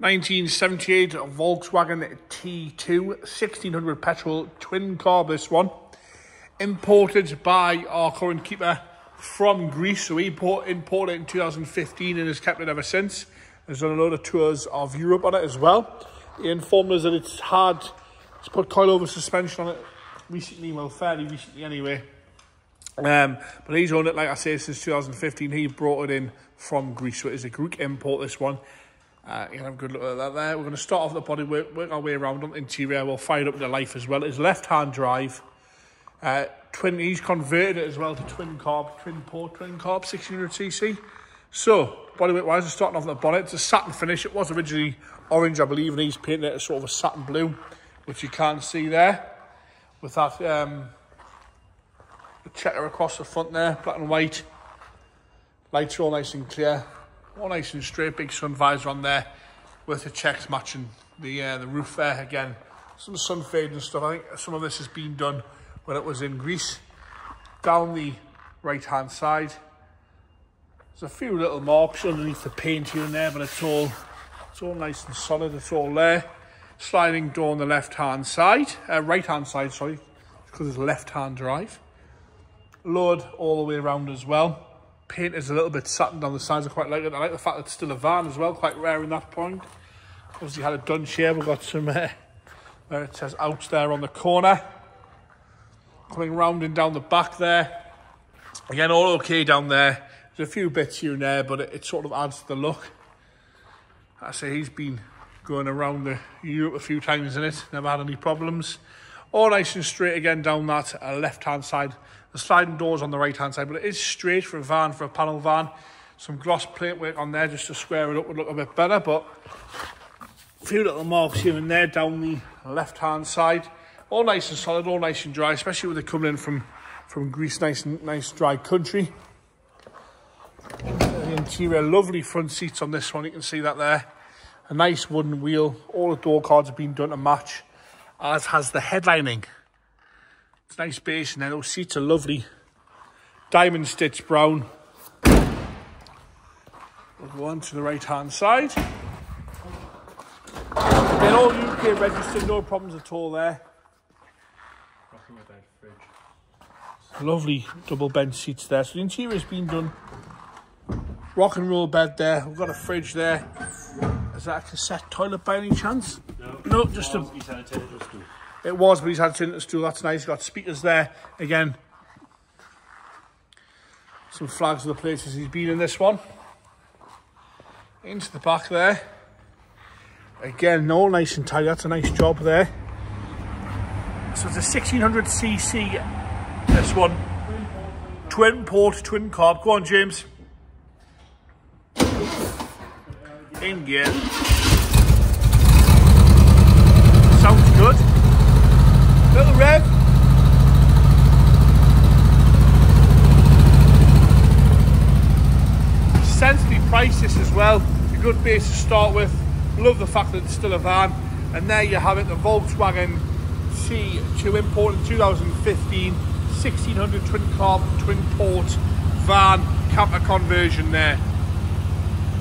1978 Volkswagen T2 1600 petrol twin carb this one imported by our current keeper from Greece. So he imported it in 2015 and has kept it ever since. Has done a lot of tours of Europe on it as well. He informed us that it's had it's put coilover suspension on it recently well fairly recently anyway. Um, but he's owned it like I say since 2015 he brought it in from Greece. So it is a Greek import this one uh, you can have a good look at that there. We're going to start off the body, work, work our way around on the interior. We'll fire up to life as well. It's left-hand drive. Uh, twin, he's converted it as well to twin carb, twin port, twin carb, 1600cc. So, bodyweight wise, we're starting off the bonnet. It's a satin finish. It was originally orange, I believe, and he's painted it as sort of a satin blue, which you can't see there. With that um, checker across the front there, black and white. Lights all nice and clear all nice and straight, big sun visor on there with the checks matching the uh, the roof there again. Some sun fade and stuff. I think some of this has been done when it was in Greece. Down the right hand side, there's a few little marks underneath the paint here and there, but it's all it's all nice and solid. It's all there. Sliding door on the left hand side, uh, right hand side, sorry, because it's left hand drive. Load all the way around as well paint is a little bit satin on the sides. I quite like it. I like the fact that it's still a van as well, quite rare in that point. Obviously had a done here. We've got some, uh, where it says out there on the corner. Coming rounding down the back there. Again, all okay down there. There's a few bits here and there, but it, it sort of adds to the look. I say he's been going around the Europe a few times in it. Never had any problems. All nice and straight again down that uh, left-hand side. The sliding doors on the right-hand side, but it is straight for a van, for a panel van. Some gloss plate work on there just to square it up would look a bit better, but a few little marks here and there down the left-hand side. All nice and solid, all nice and dry, especially with it coming in from, from Greece, nice and nice dry country. The interior, lovely front seats on this one, you can see that there. A nice wooden wheel, all the door cards have been done to match as has the headlining. It's nice base and then those seats are lovely. Diamond stitch brown. We'll go on to the right hand side. Again, all UK registered, no problems at all there. Lovely double bench seats there. So the interior has been done. Rock and roll bed there. We've got a fridge there. Is that a cassette toilet by any chance? No, no just a. It was, but he's had to turn it stool. That's nice. He's got speakers there again. Some flags of the places he's been in this one. Into the back there. Again, all nice and tight. That's a nice job there. So it's a 1600cc. This one. Twin port, twin carb. Go on, James. In gear. Sounds good. Little rev. Sensibly priced this as well. A good base to start with. Love the fact that it's still a van. And there you have it, the Volkswagen T2 import in 2015. 1600 twin carb, twin port van camper conversion there.